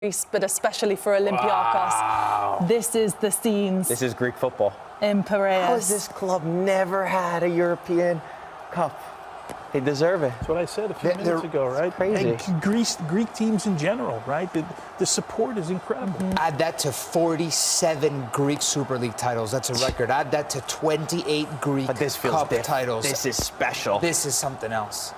But especially for Olympiacos. This is the scenes This is Greek football. in Piraeus. How has this club never had a European Cup? They deserve it. That's what I said a few They're- minutes ago, right? crazy. And Greece, Greek teams in general, right? The, the support is incredible. Mm-hmm. Add that to 47 Greek Super League titles. That's a record. Add that to 28 Greek this Cup different. titles. This is special. this is something else.